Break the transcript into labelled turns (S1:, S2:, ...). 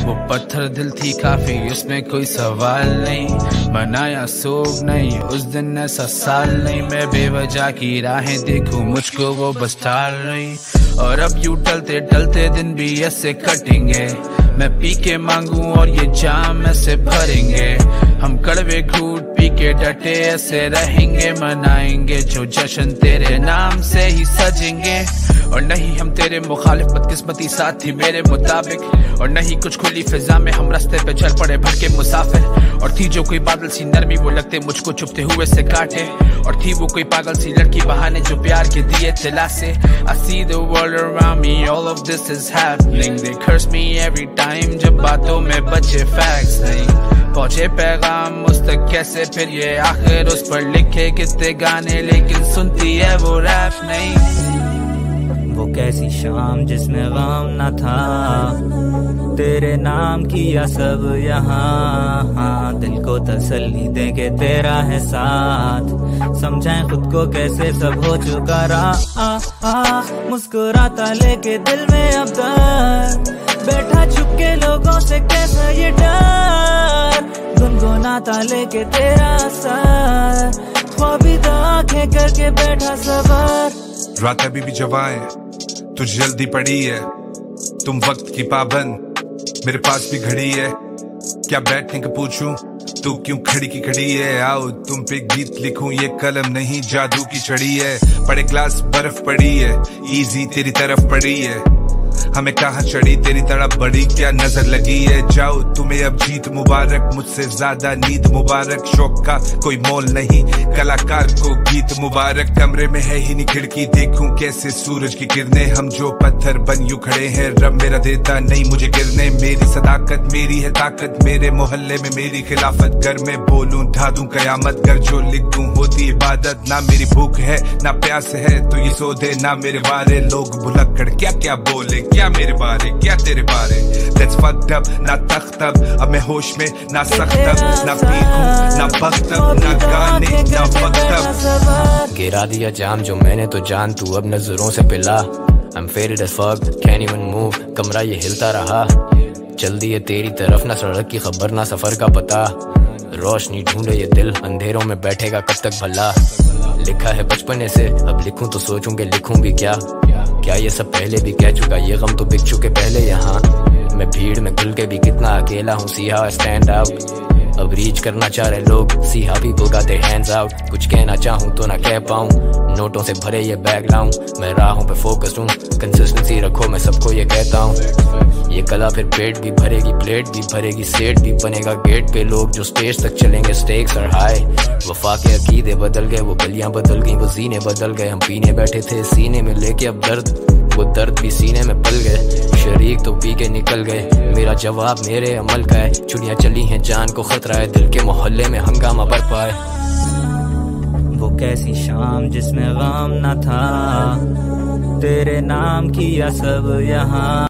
S1: वो पत्थर दिल थी काफ़ी, उसमें कोई सवाल नहीं। बनाया सोग नहीं, उस दिन ऐसा साल नहीं। मैं बेवजह की राहें देखूँ, मुझको वो बस टाल रही और अब यू टलते टलते दिन भी ऐसे कटेंगे। मैं पी के मांगू और ये जाम ऐसे भरेंगे। हम कड़वे घूट पी के डटे ऐसे रहेंगे, मनाएँगे। जो जश्न तेरे नाम से ही सजेंगे। और नहीं हम तेरे मुखालिफ, बदकिस्मती साथ थी मेरे मुताबिक। और नहीं कुछ खुली फिजा में हम रास्ते पे चल पड़े भर के मुसाफिर। और थी जो कोई बादल सी नरमी, वो लगते मुझको चुपते हुए से काटे। और थी वो कोई पागल सी लड़की, बहाने जो प्यार के दिए तिला से I see the world around me, all of this is happening. They curse me every time. जब बातों में बचे facts नहीं। पहुँचे पैगाम उस तक कैसे फिर ये आखिर उस पर लिखे कितने गाने लेकिन सुनती है वो रैप नहीं।
S2: वो कैसी शाम जिसमें गम न था। तेरे नाम किया सब यहाँ। हाँ, दिल को तसल्ली दे के तेरा है साथ। समझाएँ खुद को कैसे सब हो चुका रहा। मुस्कुराता लेके दिल में अब दर्द। बैठा छुप के लोगों से कैसा ये डर? गुनगुनाता लेके तेरा सर ख्वाबिदा आँखें करके बैठा सबर।
S3: रात अभी भी जवा है तू जल्दी पड़ी है। तुम वक्त की पाबंद, मेरे पास भी घड़ी है। क्या बैठने का पूछूँ? तू क्यों खड़ी की खड़ी है? आओ, तुम पे गीत लिखूं, ये कलम नहीं, जादू की छड़ी है। बड़े ग्लास बर्फ़ पड़ी है इजी तेरी तरफ़ पड़ी है। हमें कहा चढ़ी? तेरी तड़प बड़ी, क्या नज़र लगी है? जाओ, तुम्हें अब जीत मुबारक, मुझसे ज़्यादा नींद मुबारक। शौक का कोई मोल नहीं, कलाकार को गीत मुबारक। कमरे में है ही नहीं खिड़की, देखूँ कैसे सूरज की किरणें। हम जो पत्थर बन यू खड़े हैं, रब मेरा देता नहीं मुझे गिरने। मेरी सदाकत, मेरी है ताकत, मेरे मोहल्ले में मेरी खिलाफत। घर में बोलूँ ढा दूँ कयामत, घर जो लिख दूँ होती इबादत। ना मेरी भूख है, ना प्यास है तो ये सो दे, ना मेरे बारे लोग भुलक्कड़ क्या क्या बोले? क्या मेरे बारे क्या तेरे बारे? That's fucked up ना तख्त अब। अब मैं होश में ना सख्त अब ना हूँ ना बख्त अब ना गाने ना वक्त अब।
S4: गिरा दिया जाम जो मैंने तो जान तू अब नज़रों से पिला। I'm faded as fuck, can't even move कमरा ये हिलता रहा। चल दिए तेरी तरफ़ ना सड़क की खबर ना सफ़र का पता। रोशनी ढूंढे ये दिल अंधेरों में बैठेगा कब तक भला। लिखा है बचपने से अब लिखूं तो सोचूं सोचूँगे लिखूं भी क्या। क्या ये सब पहले भी कह चुका? ये गम तो बिक चुके पहले यहाँ। मैं भीड़ में खुल के भी कितना अकेला हूँ सीहा स्टैंड आउट अब रीच करना चाह रहे लोग सी हा पीपल their hands out कुछ कहना चाहूँ तो ना कह पाऊँ, नोटों से भरे ये बैग लाऊं। मैं राहों पे फोकस हूँ कंसिस्टेंसी रखो, मैं सबको ये कहता हूँ। ये कला फिर पेट भी भरेगी प्लेट भी भरेगी सेट भी बनेगा। गेट पे लोग जो स्टेज तक चलेंगे स्टेक्स और हाई वफा के अकीदे बदल गए, वो गलियाँ बदल गई, वो जीने बदल गए। हम पीने बैठे थे, सीने में लेके अब दर्द। वो दर्द भी सीने में पल गए। शरीक तो पी के निकल गए। मेरा जवाब मेरे अमल का है। चुनिया चली हैं जान को खतरा है। दिल के मोहल्ले में हंगामा बरपा पाए
S2: वो कैसी शाम जिसमें गम न था। तेरे नाम किया सब यहाँ।